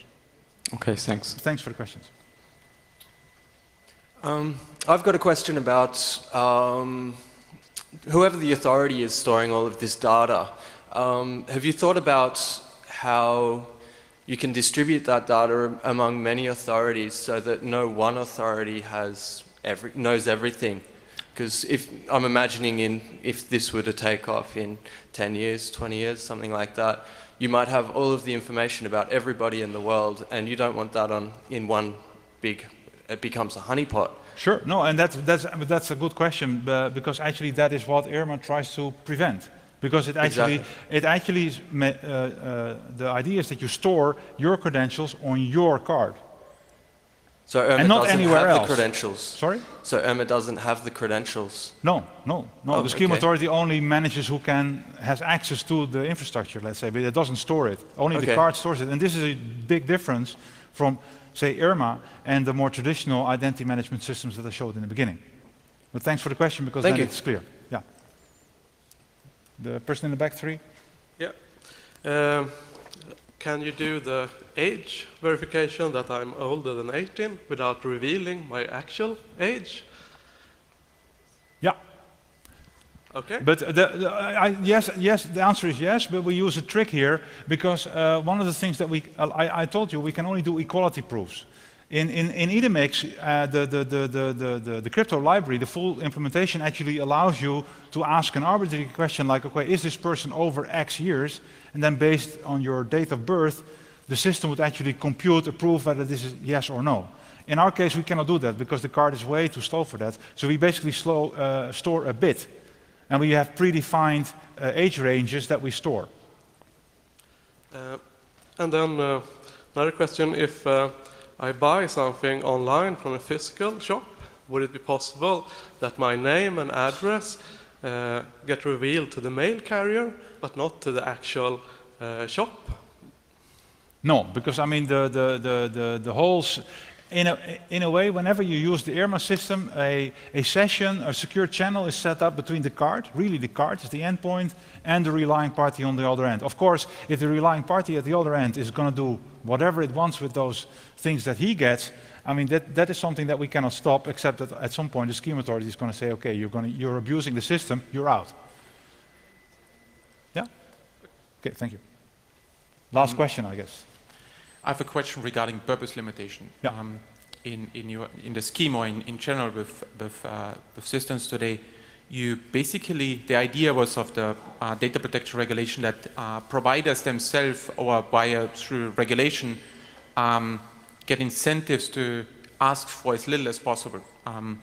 Okay, thanks. Thanks for the questions. Um, I've got a question about um, whoever the authority is storing all of this data. Um, have you thought about how you can distribute that data among many authorities so that no one authority has every, knows everything. Because if I'm imagining in if this were to take off in 10 years, 20 years, something like that, you might have all of the information about everybody in the world, and you don't want that on in one big. It becomes a honeypot. Sure. No, and that's that's that's a good question uh, because actually that is what IRMA tries to prevent because it actually, exactly. it actually uh, uh, the idea is that you store your credentials on your card. So Irma and not doesn't anywhere have else. the credentials. Sorry? So Irma doesn't have the credentials. No, no, no. Oh, the scheme okay. authority only manages who can has access to the infrastructure, let's say, but it doesn't store it. Only okay. the card stores it. And this is a big difference from, say, IRMA and the more traditional identity management systems that I showed in the beginning. But thanks for the question because Thank then you. it's clear. The person in the back three? Yeah. Uh, can you do the age verification that I'm older than 18 without revealing my actual age? Yeah. Okay. But the, the, I, yes, yes, the answer is yes, but we use a trick here because uh, one of the things that we, I, I, told you, we can only do equality proofs. In, in, in Idemix, uh, the, the, the, the, the, the crypto library, the full implementation actually allows you to ask an arbitrary question like, okay, is this person over X years? And then based on your date of birth, the system would actually compute a proof whether this is yes or no. In our case, we cannot do that because the card is way too slow for that. So we basically slow, uh, store a bit. And we have predefined uh, age ranges that we store. Uh, and then uh, another question, if uh, I buy something online from a physical shop, would it be possible that my name and address uh, get revealed to the mail carrier, but not to the actual uh, shop? No, because I mean the the the the, the whole in a, in a way, whenever you use the IRMA system, a, a session, a secure channel is set up between the card, really the card is the endpoint, and the relying party on the other end. Of course, if the relying party at the other end is going to do whatever it wants with those things that he gets, I mean, that, that is something that we cannot stop, except that at some point the scheme authority is going to say, okay, you're, going to, you're abusing the system, you're out. Yeah? Okay, thank you. Last mm. question, I guess. I have a question regarding purpose limitation. Yeah. Um, in, in, your, in the scheme or in, in general with, with, uh, with systems today, you basically, the idea was of the uh, data protection regulation that uh, providers themselves or by through regulation um, get incentives to ask for as little as possible. Um,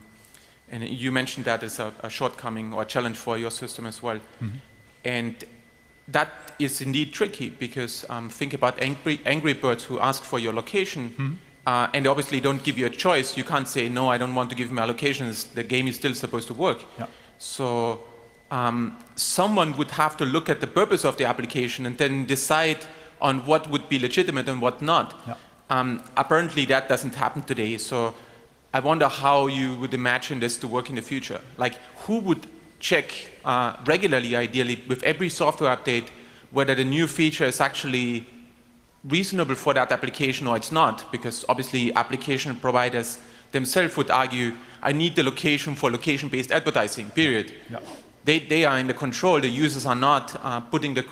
and you mentioned that as a, a, shortcoming or a challenge for your system as well. Mm -hmm. And that is indeed tricky because um, think about angry, angry birds who ask for your location mm-hmm. uh, and obviously don't give you a choice. You can't say, no, I don't want to give my locations. The game is still supposed to work. Yeah. So um, someone would have to look at the purpose of the application and then decide on what would be legitimate and what not. Yeah. Um, apparently that doesn't happen today. So I wonder how you would imagine this to work in the future. Like who would check uh, regularly, ideally, with every software update, whether the new feature is actually reasonable for that application or it's not, because obviously application providers themselves would argue, I need the location for location-based advertising, period. Yeah. They, they are in the control, the users are not uh, putting the,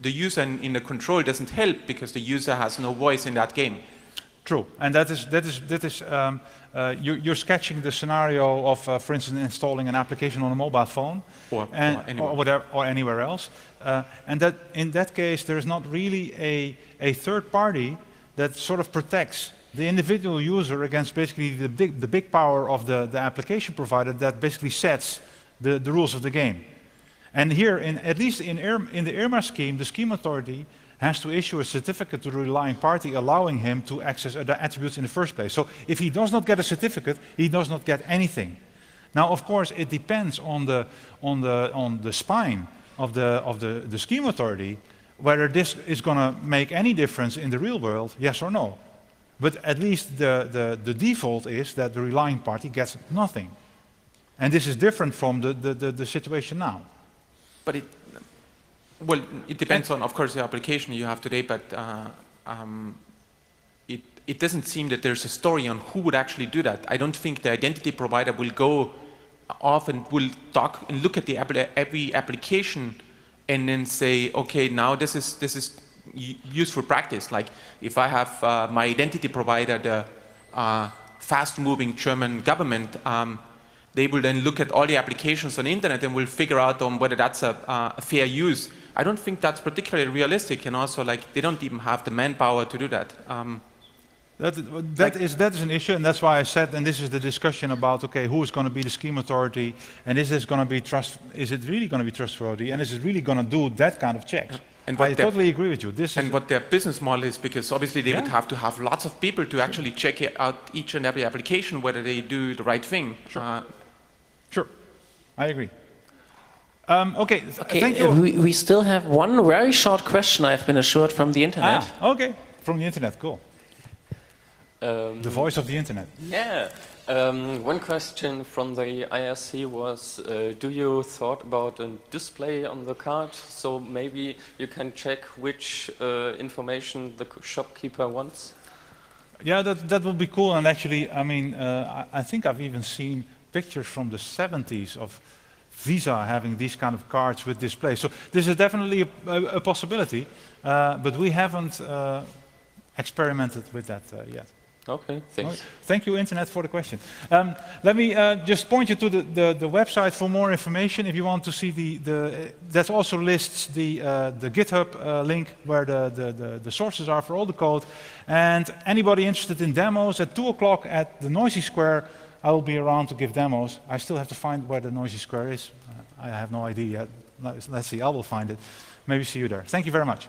the user in, in the control doesn't help because the user has no voice in that game. True, and that is, that is, that is um, uh, you, are sketching the scenario of, uh, for instance, installing an application on a mobile phone or, and, or, anywhere. or, whatever, or anywhere else. Uh, and that in that case, there's not really a, a third party that sort of protects the individual user against basically the big, the big power of the, the application provider that basically sets the, the rules of the game. And here, in, at least in, Air, in the IRMA scheme, the scheme authority has to issue a certificate to the relying party allowing him to access the attributes in the first place. So if he does not get a certificate, he does not get anything. Now, of course, it depends on the, on the, on the spine of the, of the, the scheme authority whether this is going to make any difference in the real world, yes or no. But at least the, the, the default is that the relying party gets nothing. And this is different from the, the, the, the situation now. But it, well, it depends on, of course, the application you have today, but uh, um, it, it doesn't seem that there's a story on who would actually do that. I don't think the identity provider will go off and will talk and look at the every application and then say, okay, now this is this is useful practice. Like if I have uh, my identity provider, the uh, fast-moving German government, um, they will then look at all the applications on the internet and will figure out on whether that's a, uh, a fair use. I don't think that's particularly realistic, and also like they don't even have the manpower to do that. Um, that, that, is, that is an issue, and that's why I said, and this is the discussion about, okay, who is going to be the scheme authority, and is this going to be trust, is it really going to be trustworthy, and is it really going to do that kind of checks? And I totally agree with you. This and what their business model is, because obviously they yeah. would have to have lots of people to actually check out each and every application whether they do the right thing. Sure, uh, sure. I agree. Um, okay, okay thank you. We, we still have one very short question, I've been assured, from the internet. Ah, okay, from the internet, cool. Um, the voice of the internet. Yeah. Um, one question from the IRC was, uh, do you thought about a display on the card? So maybe you can check which uh, information the shopkeeper wants? Yeah, that, that would be cool. And actually, I mean, uh, I, I, think I've even seen pictures from the 70s of Visa having these kind of cards with display. So this is definitely a, a, a possibility, uh, but we haven't uh, experimented with that uh, yet. Okay, thanks. Thank you, Internet, for the question. Um, let me uh, just point you to the, the, the, website for more information. If you want to see the, the that also lists the, uh, the GitHub uh, link where the, the, the, the, sources are for all the code. And anybody interested in demos, at 2 o'clock at the Noisy Square, I will be around to give demos. I still have to find where the Noisy Square is. I have no idea yet. Let's see, I will find it. Maybe see you there. Thank you very much.